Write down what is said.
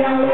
Yeah.